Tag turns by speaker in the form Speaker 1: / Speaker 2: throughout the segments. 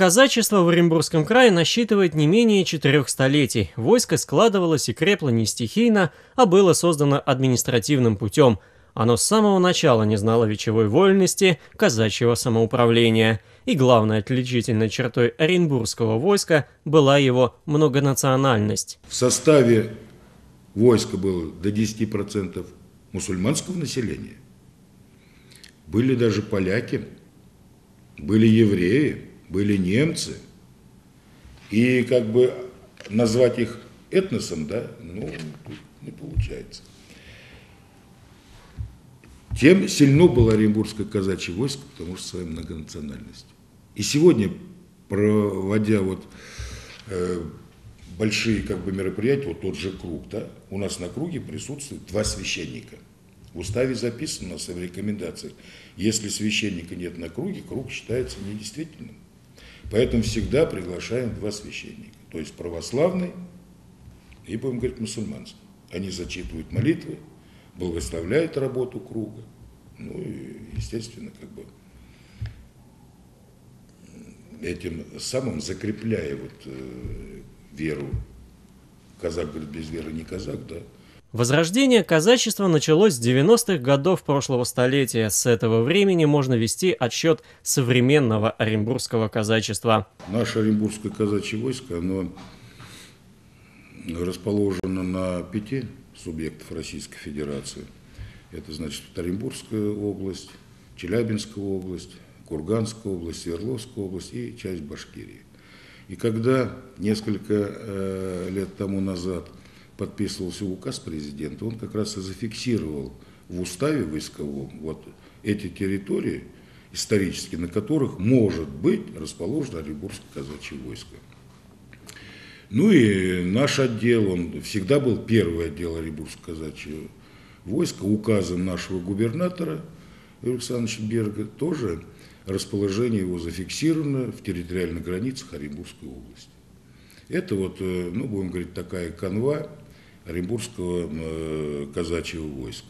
Speaker 1: История казачества в Оренбургском крае насчитывает не менее четырех столетий. Войско складывалось и крепло не стихийно, а было создано административным путем. Оно с самого начала не знало вечевой вольности, казачьего самоуправления. И главной отличительной чертой Оренбургского войска была его многонациональность.
Speaker 2: В составе войска было до 10% мусульманского населения. Были даже поляки, были евреи, были немцы. И как бы назвать их этносом, да, ну, не получается. Тем сильно было Оренбургское казачье войско, потому что своей многонациональностью. И сегодня, проводя вот э, большие как бы мероприятия, вот тот же круг, да, у нас на круге присутствует два священника. В уставе записано, у нас в рекомендациях, если священника нет на круге, круг считается недействительным. Поэтому всегда приглашаем два священника, то есть православный и, будем говорить, мусульманский. Они зачитывают молитвы, благословляют работу круга, ну и, естественно, как бы этим самым закрепляя вот э, веру. Казак говорит, без веры не казак, да,
Speaker 1: Возрождение казачества началось с 90-х годов прошлого столетия. С этого времени можно вести отсчет современного оренбургского казачества.
Speaker 2: Наше оренбургское казачье войско, оно расположено на пяти субъектов Российской Федерации. Это значит Оренбургская область, Челябинская область, Курганская область, Свердловская область и часть Башкирии. И когда несколько э, лет тому назад – подписывался указ президента, он как раз и зафиксировал в уставе войсковом вот эти территории исторические, на которых может быть расположено Оренбургское казачье войско. Ну и наш отдел, он всегда был первый отдел Оренбургского казачьего войска, указом нашего губернатора Александровича Берга, тоже расположение его зафиксировано в территориальных границах Оренбургской области. Это вот, э, ну, будем говорить, такая канва Оренбургского э, казачьего войска.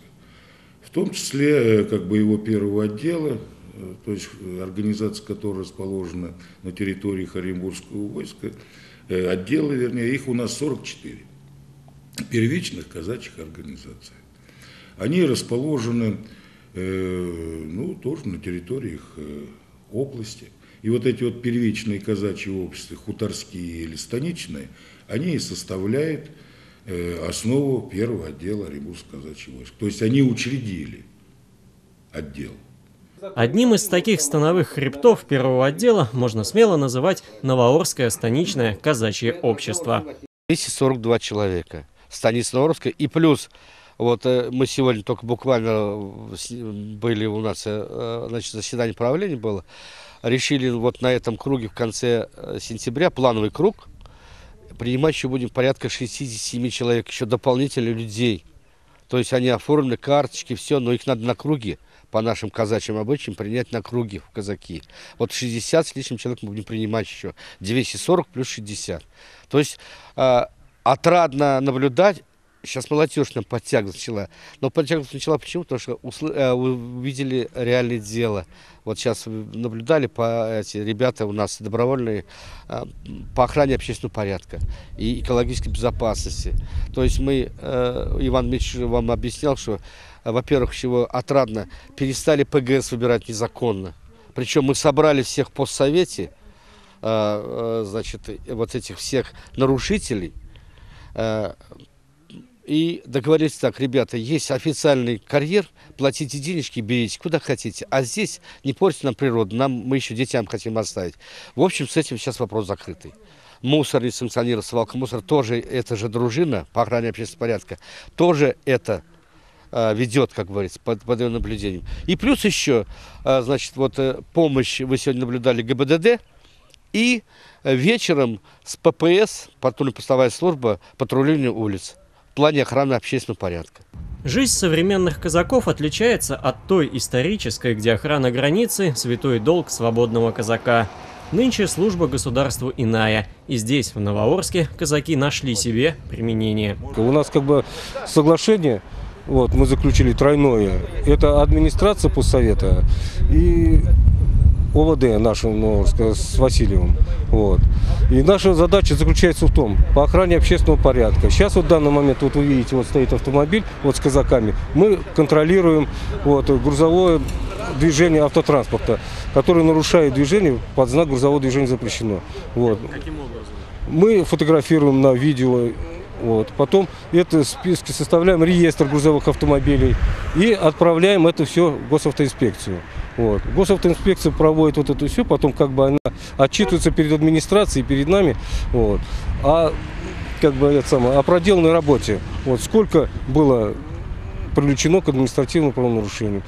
Speaker 2: В том числе э, как бы его первого отдела, э, то есть организация, которая расположена на территории Оренбургского войска, отделы, вернее, их у нас 44 первичных казачьих организаций. Они расположены, ну, тоже на территории их области. И вот эти вот первичные казачьи общества, хуторские или станичные, они и составляют основу первого отдела Оренбургского казачьего войска. То есть они учредили отдел.
Speaker 1: Одним из таких становых хребтов первого отдела можно смело называть Новоорское станичное казачье общество.
Speaker 3: 242 человека. Станица Новоорская. И плюс, вот э, мы сегодня только буквально были у нас, э, значит, заседание правления было, решили вот на этом круге в конце сентября, плановый круг, принимать еще будем порядка 67 человек, еще дополнительных людей. То есть они оформили карточки, все, но их надо на круге по нашим казачьим обычаям принять на круге в казаки. Вот 60 с лишним человек мы будем принимать еще. 240 плюс 60. То есть э, отрадно наблюдать, сейчас молодежь нам подтягивать начала. Но подтягивать начала почему? Потому что усл- э, увидели реальное дело. Вот сейчас наблюдали по эти ребята у нас добровольные э, по охране общественного порядка и экологической безопасности. То есть мы, э, Иван Дмитриевич вам объяснял, что, во-первых, чего отрадно, перестали ПГС выбирать незаконно. Причем мы собрали всех по совете, значит, вот этих всех нарушителей, и договорились так, ребята, есть официальный карьер, платите денежки, берите куда хотите. А здесь не портите нам природу, нам, мы еще детям хотим оставить. В общем, с этим сейчас вопрос закрытый. Мусор, несанкционированный свалка мусор, тоже это же дружина по охране общественного порядка, тоже это э, ведет, как говорится, под, под ее наблюдением. И плюс еще, э, значит, вот э, помощь, вы сегодня наблюдали ГБДД, и вечером с ППС, патрульно-постовая служба, патрулирование улиц в плане охраны общественного порядка.
Speaker 1: Жизнь современных казаков отличается от той исторической, где охрана границы – святой долг свободного казака. Нынче служба государству иная, и здесь, в Новоорске, казаки нашли себе применение.
Speaker 4: У нас как бы соглашение, вот, мы заключили тройное, это администрация постсовета и ОВД нашим ну, с Васильевым. Вот. И наша задача заключается в том, по охране общественного порядка. Сейчас вот в данный момент, вот вы видите, вот стоит автомобиль вот с казаками. Мы контролируем вот, грузовое движение автотранспорта, который нарушает движение, под знак грузового движения запрещено. Вот.
Speaker 1: Каким образом?
Speaker 4: Мы фотографируем на видео, вот. потом это списки составляем реестр грузовых автомобилей и отправляем это все в госавтоинспекцию. Вот. Госавтоинспекция проводит вот это все, потом как бы она отчитывается перед администрацией, перед нами. Вот. А как бы это самое, о проделанной работе. Вот сколько было привлечено к административному правонарушению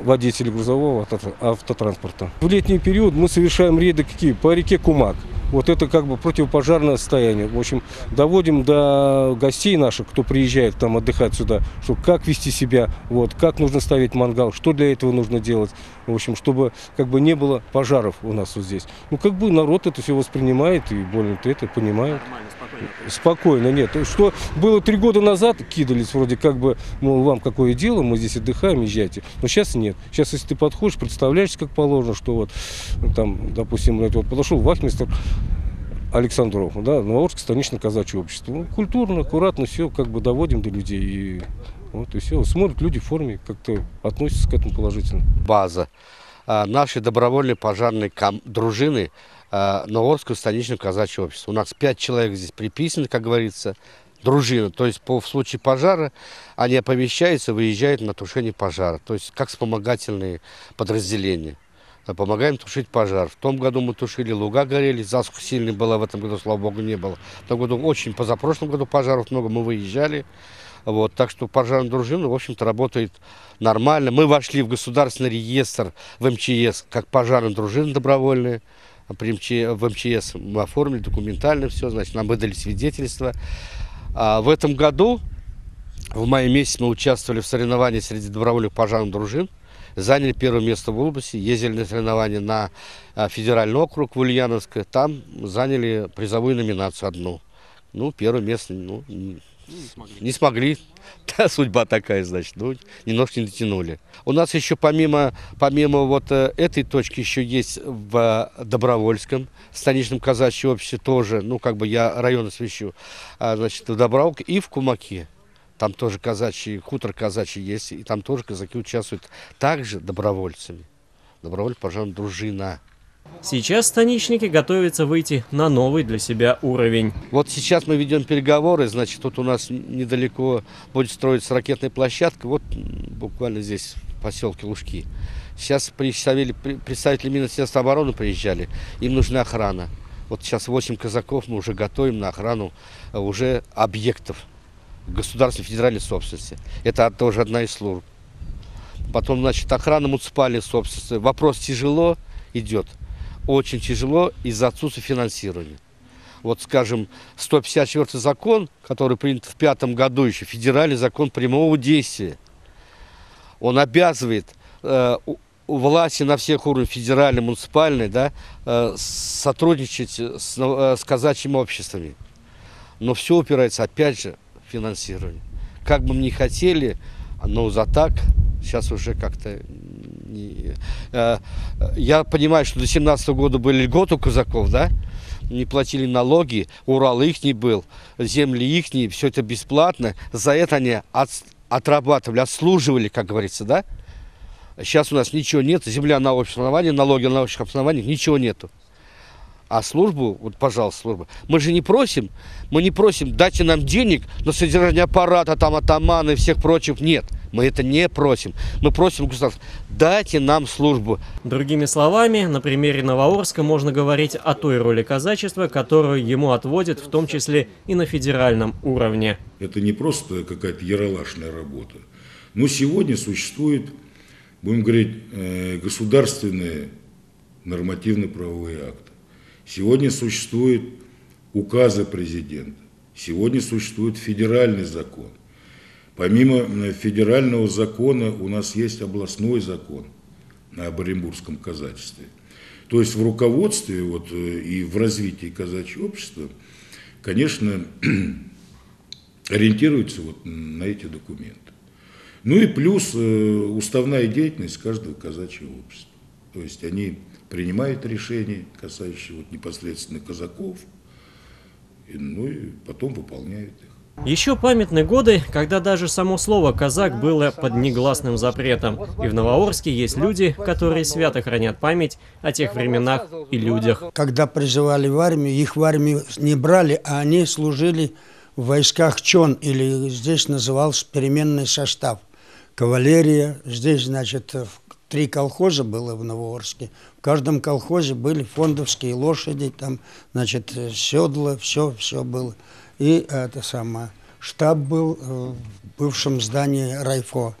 Speaker 4: водителей грузового автотранспорта. В летний период мы совершаем рейды какие? По реке Кумак. Вот это как бы противопожарное состояние. В общем, доводим до гостей наших, кто приезжает там отдыхать сюда, что как вести себя, вот, как нужно ставить мангал, что для этого нужно делать. В общем, чтобы как бы не было пожаров у нас вот здесь. Ну, как бы народ это все воспринимает и более-то это понимает.
Speaker 1: Нормально, спокойно.
Speaker 4: Спокойно, нет. Что было три года назад, кидались вроде как бы, мол, вам какое дело, мы здесь отдыхаем, езжайте. Но сейчас нет. Сейчас, если ты подходишь, представляешься как положено, что вот там, допустим, вот подошел вахмистр, Александров, да, Новоорское станичное казачье общество. Ну, культурно, аккуратно все как бы доводим до людей. И вот и все. Смотрят люди в форме, как-то относятся к этому положительно.
Speaker 3: База. А, наши добровольные пожарные дружины а, Новоорского станичного казачьего общества. У нас пять человек здесь приписаны, как говорится, дружина. То есть по, в случае пожара они оповещаются, выезжают на тушение пожара. То есть как вспомогательные подразделения. А Помогаем тушить пожар. В том году мы тушили, луга горели, засуха сильная была, в этом году, слава богу, не было. В том году очень, позапрошлом году пожаров много, мы выезжали. Вот, так что пожарная дружина, в общем-то, работает нормально. Мы вошли в государственный реестр в МЧС как пожарная дружина добровольная. При МЧ, в МЧС мы оформили документально все, значит, нам выдали свидетельство. А в этом году, в мае месяце, мы участвовали в соревновании среди добровольных пожарных дружин заняли первое место в области, ездили на соревнования на а, федеральный округ в Ульяновск, там заняли призовую номинацию одну. Ну, первое место, ну, не, не смогли. Да, судьба такая, значит, ну, немножко не дотянули. У нас еще помимо, помимо вот э, этой точки еще есть в Добровольском, станичном казачьем обществе тоже, ну, как бы я район освещу, а, значит, в Доброволке и в Кумаке. Там тоже казачий, хутор казачий есть, и там тоже казаки участвуют также добровольцами. Добровольная пожарная дружина.
Speaker 1: Сейчас станичники готовятся выйти на новый для себя уровень.
Speaker 3: Вот сейчас мы ведем переговоры, значит, тут у нас недалеко будет строиться ракетная площадка, вот буквально здесь, в поселке Лужки. Сейчас представители, представители Министерства обороны приезжали, им нужна охрана. Вот сейчас 8 казаков мы уже готовим на охрану э, уже объектов государственной федеральной собственности. Это тоже одна из служб. Потом, значит, охрана муниципальной собственности. Вопрос тяжело идет. Очень тяжело из-за отсутствия финансирования. Вот, скажем, 154 закон, который принят в пятом году еще, федеральный закон прямого действия, он обязывает э, власти на всех уровнях, федеральной, муниципальной, да, э, сотрудничать с, э, с казачьими обществами. Но все упирается, опять же, финансирования. Как бы мы ни хотели, но за так сейчас уже как-то я понимаю, что до 17 года были льготы у казаков, да? Не платили налоги, Урал их не был, земли их не, все это бесплатно. За это они от, отрабатывали, отслуживали, как говорится, да? Сейчас у нас ничего нет, земля на общем основании, налоги на общих основаниях, ничего нету. А службу, вот, пожалуйста, служба. Мы же не просим, мы не просим, дайте нам денег на содержание аппарата, там, атаманы и всех прочих. Нет, мы это не просим. Мы просим государство, дайте нам службу.
Speaker 1: Другими словами, на примере Новоорска можно говорить о той роли казачества, которую ему отводят, в том числе и на федеральном уровне.
Speaker 2: Это не просто какая-то яролашная работа. Но сегодня существует, будем говорить, э, государственные нормативно-правовые акты. Сегодня существуют указы президента. Сегодня существует федеральный закон. Помимо федерального закона у нас есть областной закон об Оренбургском казачестве. То есть в руководстве вот, э, и в развитии казачьего общества, конечно, ориентируются вот на эти документы. Ну и плюс э, уставная деятельность каждого казачьего общества. То есть они принимают решения, касающиеся вот непосредственно казаков, и, ну и потом выполняют их.
Speaker 1: Еще памятны годы, когда даже само слово «казак» было под негласным запретом. И в Новоорске есть люди, которые свято хранят память о тех временах и людях.
Speaker 5: Когда призывали в армию, их в армию не брали, а они служили в войсках ЧОН, или здесь назывался переменный состав. Кавалерия, здесь, значит, три колхоза было в Новоорске. В каждом колхозе были фондовские лошади, там, значит, седла, все, все было. И это самое, штаб был в бывшем здании Райфо.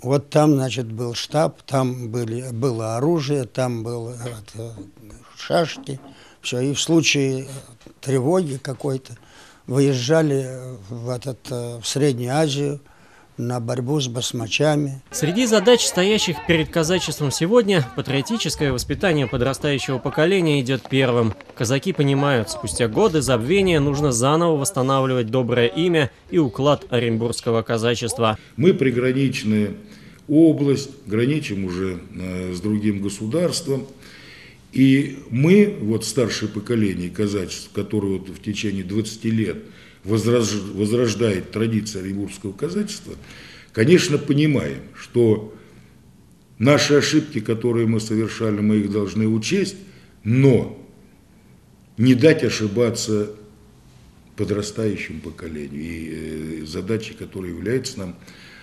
Speaker 5: Вот там, значит, был штаб, там были, было оружие, там было это, шашки, все. И в случае тревоги какой-то выезжали в, этот, в Среднюю Азию, на борьбу с басмачами.
Speaker 1: Среди задач, стоящих перед казачеством сегодня, патриотическое воспитание подрастающего поколения идет первым. Казаки понимают, спустя годы забвения нужно заново восстанавливать доброе имя и уклад оренбургского казачества.
Speaker 2: Мы приграничная область, граничим уже э, с другим государством. И мы, вот старшее поколение казачества, которое вот в течение 20 лет – возрождает традиция оренбургского казачества, конечно, понимаем, что наши ошибки, которые мы совершали, мы их должны учесть, но не дать ошибаться подрастающему поколению. И э, задачей, которая является нам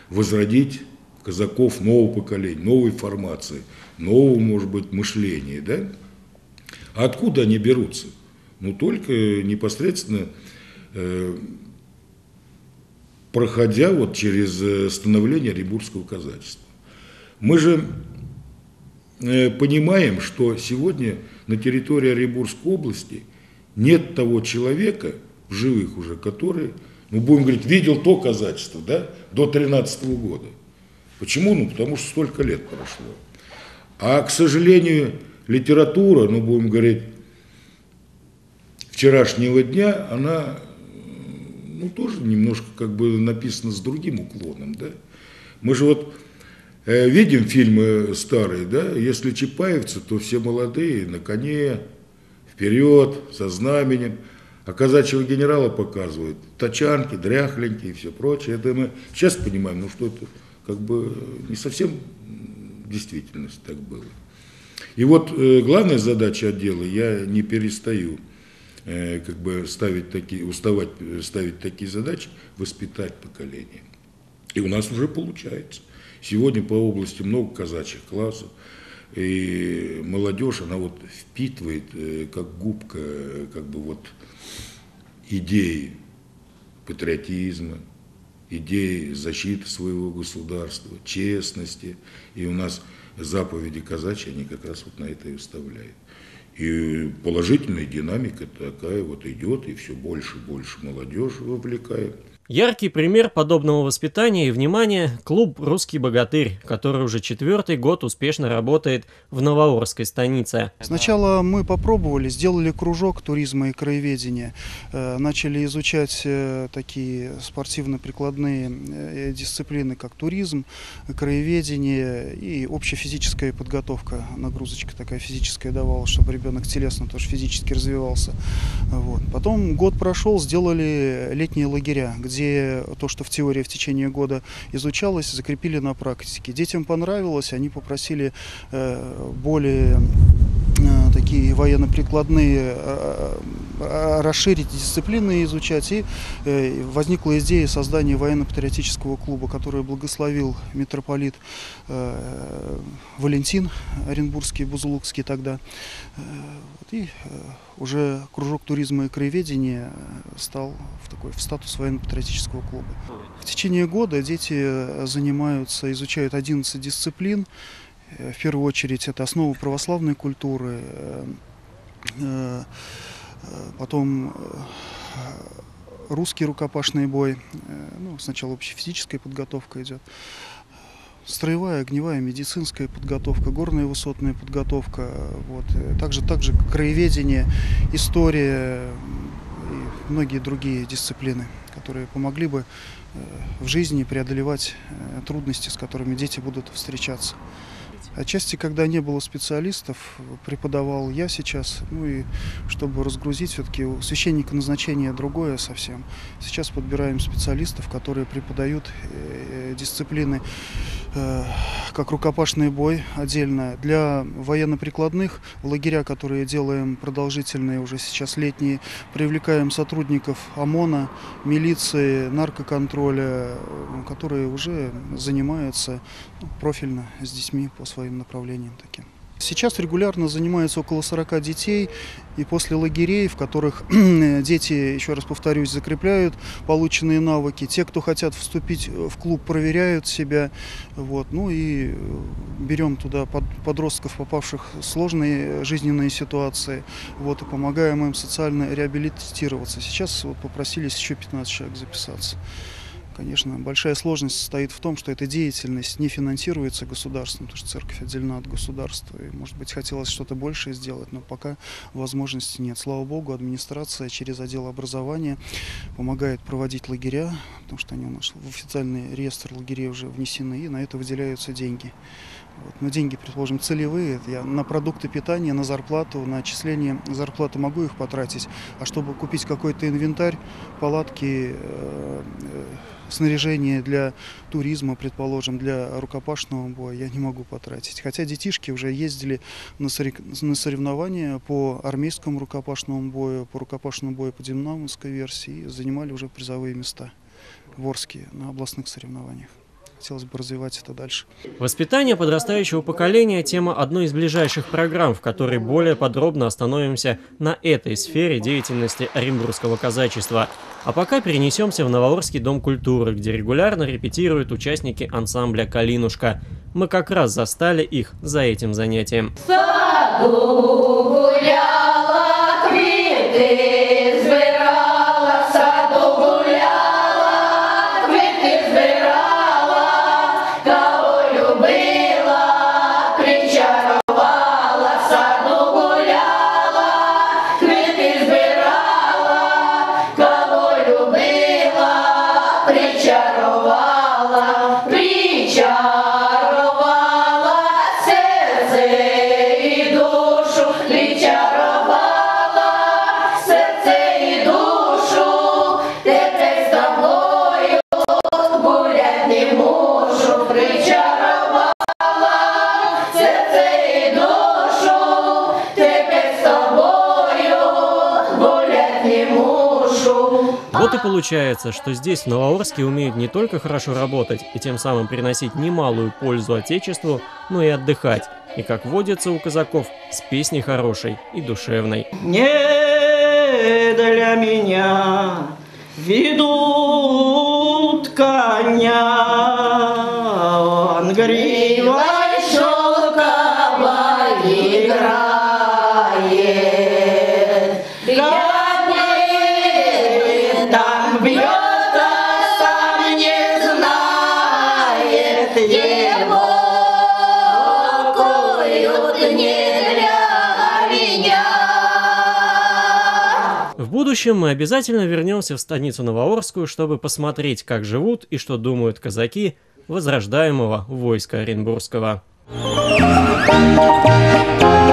Speaker 2: возродить казаков нового поколения, новой формации, нового, может быть, мышления. Да? А откуда они берутся? Ну, только непосредственно проходя вот через э, становление Оренбургского казачества. Мы же э, понимаем, что сегодня на территории Оренбургской области нет того человека, в живых уже, который, ну будем говорить, видел то казачество, да, до 13 -го года. Почему? Ну, потому что столько лет прошло. А, к сожалению, литература, ну, будем говорить, вчерашнего дня, она ну, тоже немножко как бы написано с другим уклоном, да. Мы же вот э, видим фильмы старые, да, если чапаевцы, то все молодые, на коне, вперед, со знаменем, а казачьего генерала показывают, тачанки, дряхленькие и все прочее. Это мы сейчас понимаем, ну, что это как бы не совсем действительность так было. И вот э, главная задача отдела, я не перестаю – как бы ставить такие, уставать ставить такие задачи, воспитать поколение. И у нас уже получается. Сегодня по области много казачьих классов, и молодежь, она вот впитывает, э, как губка, как бы вот идеи патриотизма, идеи защиты своего государства, честности. И у нас заповеди казачьи, они как раз вот на это и вставляют. И положительная динамика такая вот идет, и все больше и больше молодежи вовлекает.
Speaker 1: Яркий пример подобного воспитания и внимания – клуб «Русский богатырь», который уже четвертый год успешно работает в Новоорской станице.
Speaker 6: Сначала мы попробовали, сделали кружок туризма и краеведения, э, начали изучать э, такие спортивно-прикладные э, дисциплины, как туризм, краеведение и общефизическая подготовка. Нагрузочка такая физическая давала, чтобы ребенок телесно тоже физически развивался. Вот. Потом год прошел, сделали летние лагеря, где где то, что в теории в течение года изучалось, закрепили на практике. Детям понравилось, они попросили э, более такие военно-прикладные э, расширить дисциплины изучать. И возникла идея создания военно-патриотического клуба, который благословил митрополит Валентин Оренбургский, Бузулукский тогда. И уже кружок туризма и краеведения э, стал в такой в статус военно-патриотического клуба. В течение года дети э, занимаются, изучают 11 дисциплин. Э, в первую очередь это основы православной культуры, потом русский рукопашный бой, ну, сначала общефизическая подготовка идет, строевая, огневая, медицинская подготовка, горная высотная подготовка, вот. также, также краеведение, история и многие другие дисциплины, которые помогли бы э, в жизни преодолевать э, трудности, с которыми дети будут встречаться. Отчасти, когда не было специалистов, преподавал я сейчас, ну и чтобы разгрузить, все-таки у священника назначение другое совсем. Сейчас подбираем специалистов, которые преподают э, э, дисциплины как рукопашный бой отдельно. Для военно-прикладных лагеря, которые делаем продолжительные уже сейчас летние, привлекаем сотрудников ОМОНа, милиции, наркоконтроля, которые уже занимаются ну, профильно с детьми по своим направлениям таким. Сейчас регулярно занимается около 40 детей, и после лагерей, в которых дети, еще раз повторюсь, закрепляют полученные навыки, те, кто хотят вступить в клуб, проверяют себя, вот, ну и э, берем туда подростков, попавших в сложные жизненные ситуации, вот, и помогаем им социально реабилитироваться. Сейчас вот попросились еще 15 человек записаться. Конечно, большая сложность состоит в том, что эта деятельность не финансируется государством, потому что церковь отделена от государства. И, может быть, хотелось что-то большее сделать, но пока возможности нет. Слава Богу, администрация через отдел образования помогает проводить лагеря, потому что они у нас в официальный реестр лагерей уже внесены, и на это выделяются деньги. Вот. Но деньги, предположим, целевые. Я на продукты питания, на зарплату, на отчисление зарплаты могу их потратить. А чтобы купить какой-то инвентарь, палатки, э, э, снаряжение для туризма, предположим, для рукопашного боя, я не могу потратить. Хотя детишки уже ездили на соревнования по армейскому рукопашному бою, по рукопашному бою по динамовской версии и занимали уже призовые места в Орске на областных соревнованиях хотелось бы развивать это дальше.
Speaker 1: Воспитание подрастающего поколения – тема одной из ближайших программ, в которой более подробно остановимся на этой сфере деятельности Оренбургского казачества. А пока перенесемся в Новорский дом культуры, где регулярно репетируют участники ансамбля «Калинушка». Мы как раз застали их за этим занятием. Саду гуляла, и получается, что здесь, в Новоорске, умеют не только хорошо работать и тем самым приносить немалую пользу Отечеству, но и отдыхать. И, как водится у казаков, с песней хорошей и душевной.
Speaker 7: Не для меня ведут коня, шелковой играет.
Speaker 1: Будущем мы обязательно вернемся в станицу Новоорскую, чтобы посмотреть, как живут и что думают казаки возрождаемого войска Оренбургского. Thank you.